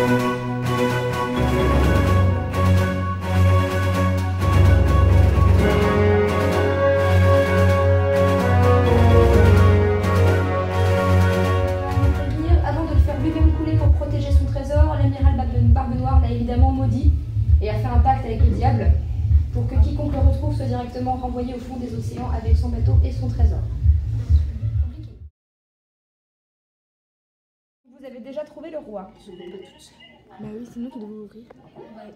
Avant de le faire lui-même couler pour protéger son trésor, l'amiral Barbenoire l'a évidemment maudit et a fait un pacte avec le diable pour que quiconque le retrouve soit directement renvoyé au fond des océans avec son bateau et son trésor. Vous avez déjà trouvé le roi. Bah oui, c'est nous qui devons ouvrir. Ouais.